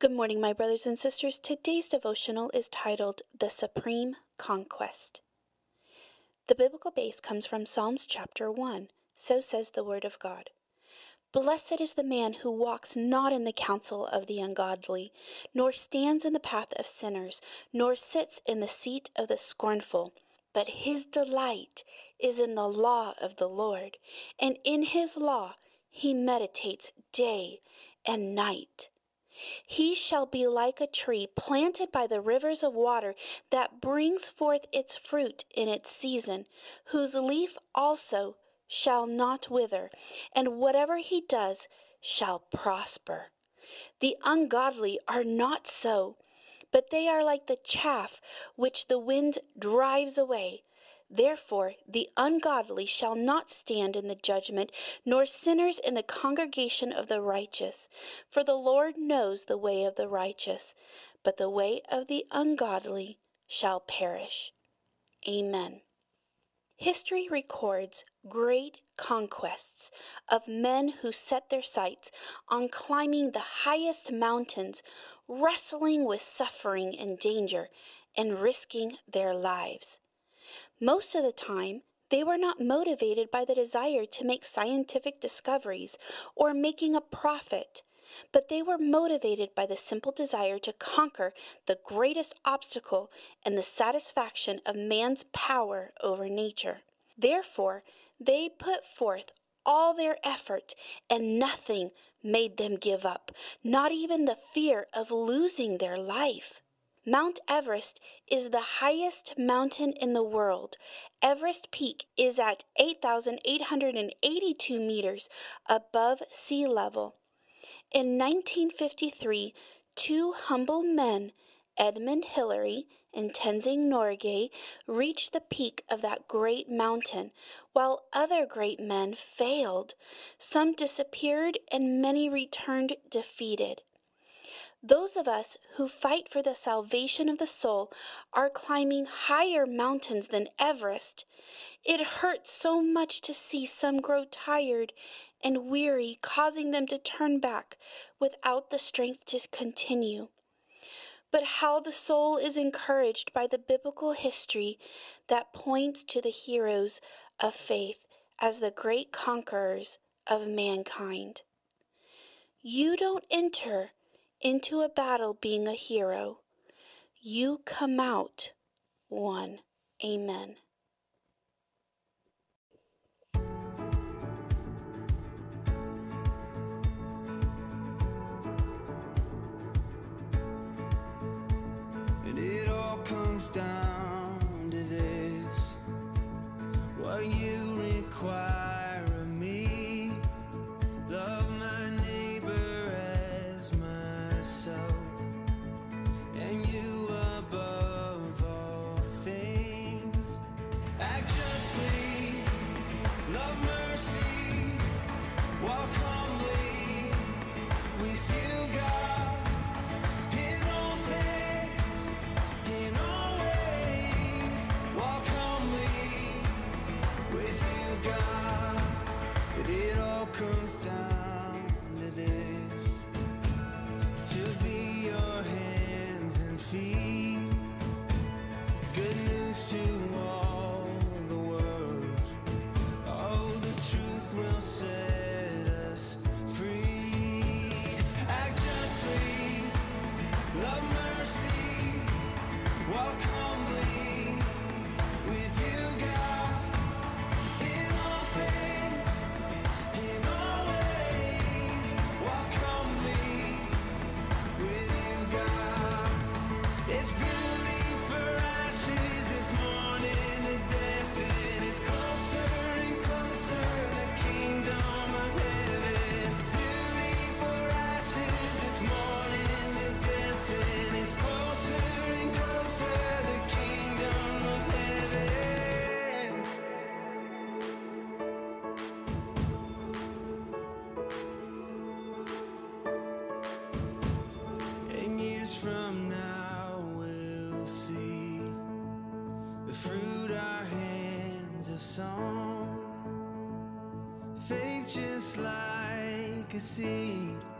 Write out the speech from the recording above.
Good morning, my brothers and sisters. Today's devotional is titled The Supreme Conquest. The biblical base comes from Psalms chapter 1. So says the Word of God. Blessed is the man who walks not in the counsel of the ungodly, nor stands in the path of sinners, nor sits in the seat of the scornful. But his delight is in the law of the Lord, and in his law he meditates day and night. He shall be like a tree planted by the rivers of water that brings forth its fruit in its season, whose leaf also shall not wither, and whatever he does shall prosper. The ungodly are not so, but they are like the chaff which the wind drives away. Therefore, the ungodly shall not stand in the judgment, nor sinners in the congregation of the righteous. For the Lord knows the way of the righteous, but the way of the ungodly shall perish. Amen. History records great conquests of men who set their sights on climbing the highest mountains, wrestling with suffering and danger, and risking their lives. Most of the time, they were not motivated by the desire to make scientific discoveries or making a profit, but they were motivated by the simple desire to conquer the greatest obstacle and the satisfaction of man's power over nature. Therefore, they put forth all their effort, and nothing made them give up, not even the fear of losing their life. Mount Everest is the highest mountain in the world. Everest Peak is at 8,882 meters above sea level. In 1953, two humble men, Edmund Hillary and Tenzing Norgay, reached the peak of that great mountain, while other great men failed. Some disappeared and many returned defeated. Those of us who fight for the salvation of the soul are climbing higher mountains than Everest. It hurts so much to see some grow tired and weary, causing them to turn back without the strength to continue. But how the soul is encouraged by the biblical history that points to the heroes of faith as the great conquerors of mankind. You don't enter into a battle being a hero. You come out one. Amen. Walk like a seed.